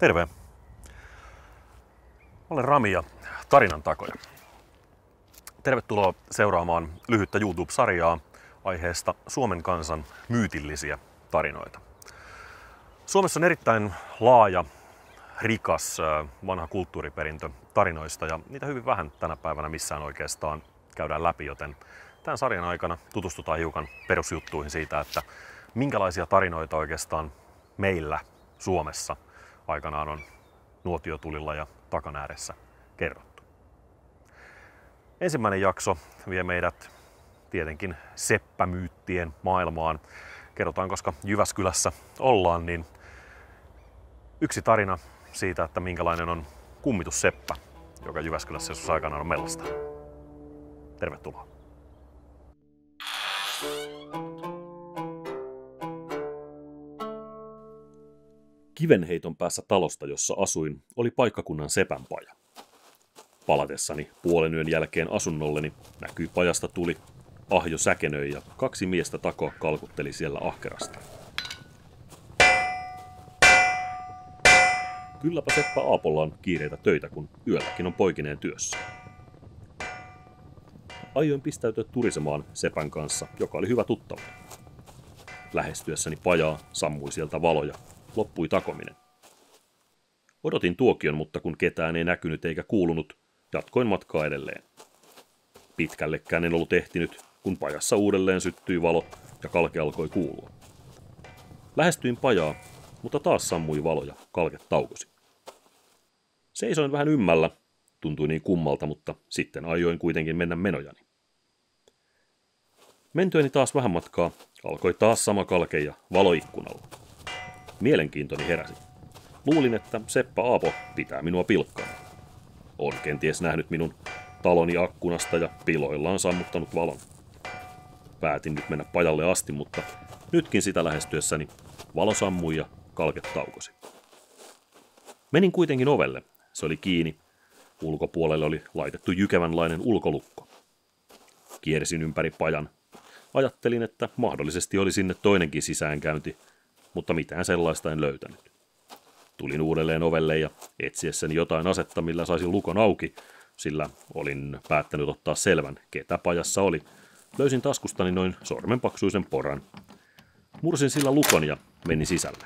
Terve. Olen Rami ja tarinan takoja. Tervetuloa seuraamaan lyhyttä YouTube-sarjaa aiheesta Suomen kansan myytillisiä tarinoita. Suomessa on erittäin laaja, rikas vanha kulttuuriperintö tarinoista ja niitä hyvin vähän tänä päivänä missään oikeastaan käydään läpi, joten tämän sarjan aikana tutustutaan hiukan perusjuttuihin siitä, että minkälaisia tarinoita oikeastaan meillä Suomessa aikanaan on nuotiotulilla ja takan ääressä kerrottu. Ensimmäinen jakso vie meidät tietenkin seppämyyttien maailmaan. Kerrotaan, koska Jyväskylässä ollaan, niin yksi tarina siitä, että minkälainen on kummitusseppä, joka Jyväskylässä joskus aikanaan on mellasta. Tervetuloa. Kivenheiton päässä talosta, jossa asuin, oli paikkakunnan sepänpaja. Palatessani puolen yön jälkeen asunnolleni näkyi pajasta tuli, ahjo säkenöi ja kaksi miestä takoa kalkutteli siellä ahkerasta. Kylläpä Seppä Aapolla on kiireitä töitä, kun yölläkin on poikineen työssä. Aioin pistäytyä turisemaan Sepän kanssa, joka oli hyvä tuttava. Lähestyessäni pajaa sammui sieltä valoja loppui takominen. Odotin tuokion, mutta kun ketään ei näkynyt eikä kuulunut, jatkoin matkaa edelleen. Pitkällekään en ollut ehtinyt, kun pajassa uudelleen syttyi valo ja kalke alkoi kuulua. Lähestyin pajaa, mutta taas sammui valo ja kalke taukosi. Seisoin vähän ymmällä, tuntui niin kummalta, mutta sitten ajoin kuitenkin mennä menojani. Mentyäni taas vähän matkaa, alkoi taas sama kalke ja valo ikkunalla. Mielenkiintoni heräsi. Luulin, että Seppä Aapo pitää minua pilkkaa. On kenties nähnyt minun taloni akkunasta ja piloillaan sammuttanut valon. Päätin nyt mennä pajalle asti, mutta nytkin sitä lähestyessäni valo sammui ja kalket taukosi. Menin kuitenkin ovelle. Se oli kiinni. Ulkopuolelle oli laitettu jykevänlainen ulkolukko. Kiersin ympäri pajan. Ajattelin, että mahdollisesti oli sinne toinenkin sisäänkäynti, mutta mitään sellaista en löytänyt. Tulin uudelleen ovelle ja etsiessäni jotain asetta, millä saisin lukon auki, sillä olin päättänyt ottaa selvän, ketä pajassa oli. Löysin taskustani noin sormenpaksuisen poran. Mursin sillä lukon ja menin sisälle.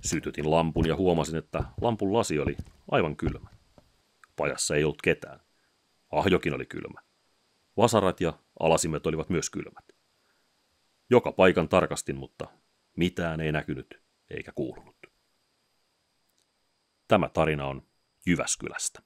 Sytytin lampun ja huomasin, että lampun lasi oli aivan kylmä. Pajassa ei ollut ketään. Ahjokin oli kylmä. Vasarat ja alasimet olivat myös kylmät. Joka paikan tarkastin, mutta mitään ei näkynyt eikä kuulunut. Tämä tarina on Jyväskylästä.